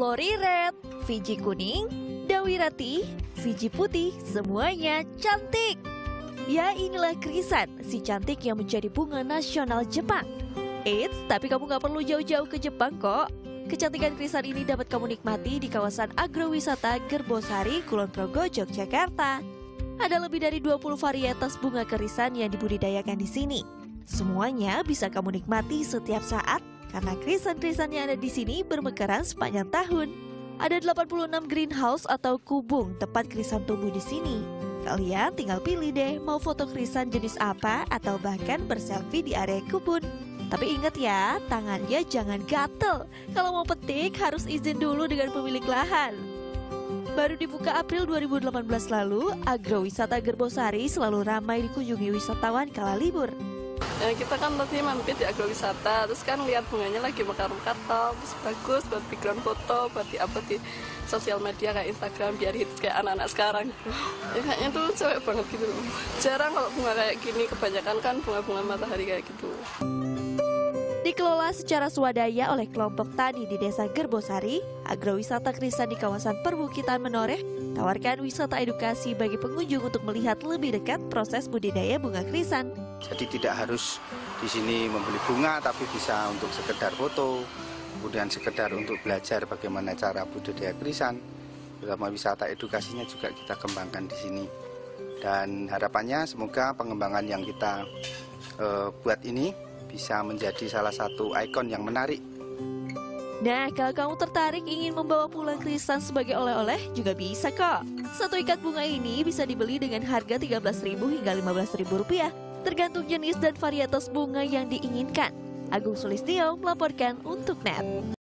Lori Red, Fiji kuning, Dawirati, Fiji putih, semuanya cantik. Ya inilah Krisan, si cantik yang menjadi bunga nasional Jepang. Eits, tapi kamu nggak perlu jauh-jauh ke Jepang kok. Kecantikan krisan ini dapat kamu nikmati di kawasan agrowisata Gerbosari, Kulon Progo, Yogyakarta. Ada lebih dari 20 varietas bunga kerisan yang dibudidayakan di sini. Semuanya bisa kamu nikmati setiap saat karena krisan-krisan yang ada di sini bermekaran sepanjang tahun. Ada 86 greenhouse atau kubung tempat krisan tumbuh di sini. Kalian tinggal pilih deh mau foto krisan jenis apa atau bahkan berselfie di area kebun. Tapi ingat ya, tangannya jangan gatel. Kalau mau petik harus izin dulu dengan pemilik lahan. Baru dibuka April 2018 lalu, agrowisata Gerbosari selalu ramai dikunjungi wisatawan kala libur. Ya, kita kan tadi mampir di agrowisata, terus kan lihat bunganya lagi mekar-mekar terus bagus buat background foto, buat di apa di sosial media kayak Instagram biar hits kayak anak-anak sekarang. Ya, kayaknya tuh cewek banget gitu. Jarang kalau bunga kayak gini, kebanyakan kan bunga-bunga matahari kayak gitu. Dikelola secara swadaya oleh kelompok tani di Desa Gerbosari, agrowisata Krisan di kawasan perbukitan Menoreh tawarkan wisata edukasi bagi pengunjung untuk melihat lebih dekat proses budidaya bunga krisan. Jadi tidak harus di sini membeli bunga, tapi bisa untuk sekedar foto, kemudian sekedar untuk belajar bagaimana cara budidaya krisan, terutama wisata edukasinya juga kita kembangkan di sini. Dan harapannya semoga pengembangan yang kita uh, buat ini bisa menjadi salah satu ikon yang menarik Nah, kalau kamu tertarik ingin membawa pulang krisan sebagai oleh-oleh juga bisa kok. Satu ikat bunga ini bisa dibeli dengan harga Rp13.000 hingga Rp15.000 rupiah, tergantung jenis dan varietas bunga yang diinginkan. Agung Sulistio melaporkan untuk NET.